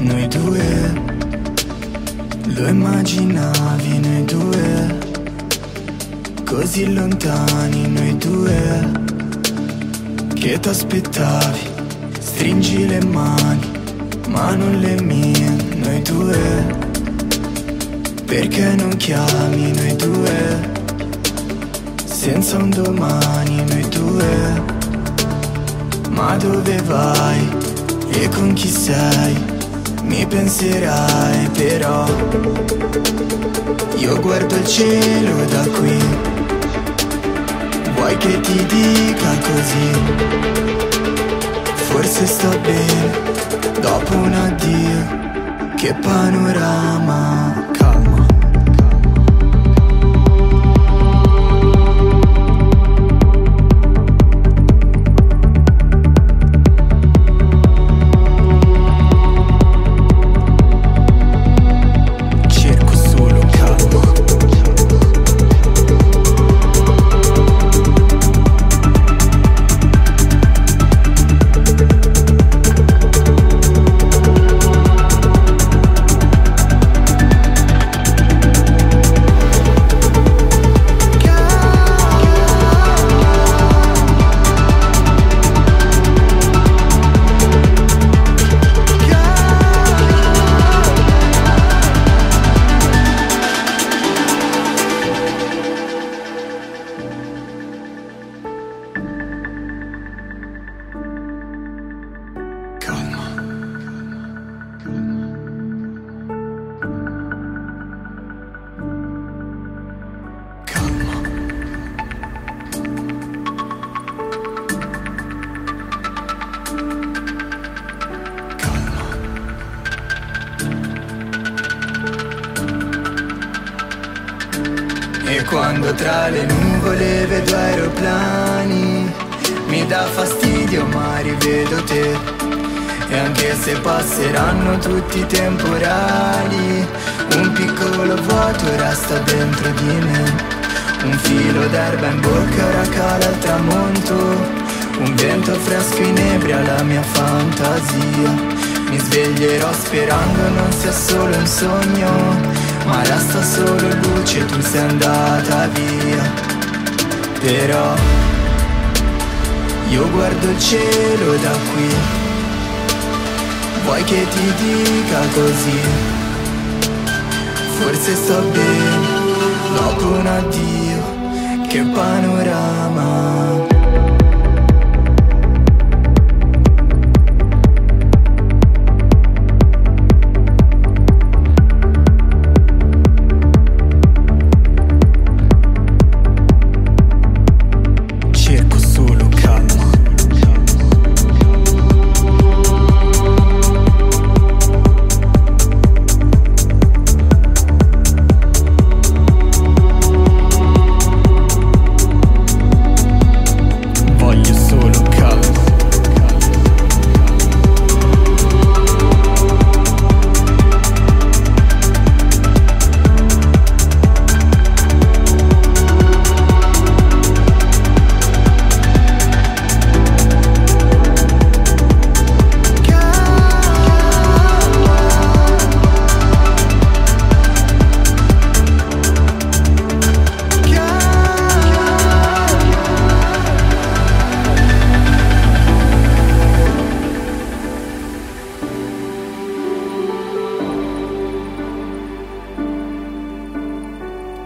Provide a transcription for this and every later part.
noi due. Lo immaginavi noi due, così lontani noi due, che t'aspettavi, stringi le mani, ma non le mie, noi due, perché non chiami noi due, senza un domani noi due, ma dove vai e con chi sei? Mi penserai però. Io guardo il cielo da qui. Vuoi che ti dica così? Forse sto bene. Dopo un addio Che panorama E quando tra le nuvole vedo aeroplani Mi dà fastidio ma rivedo te. E anche se passeranno tutti i temporali Un piccolo vuoto resta dentro di me. Un filo d'erba in bocca ora cala al tramonto Un vento fresco inebria la mia fantasia. Mi sveglierò sperando non sia solo un sogno ma resta solo luce, tu sei andata via. Però io guardo il cielo da qui. Vuoi che ti dica così? Forse sto bene dopo un addio Che panorama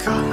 come.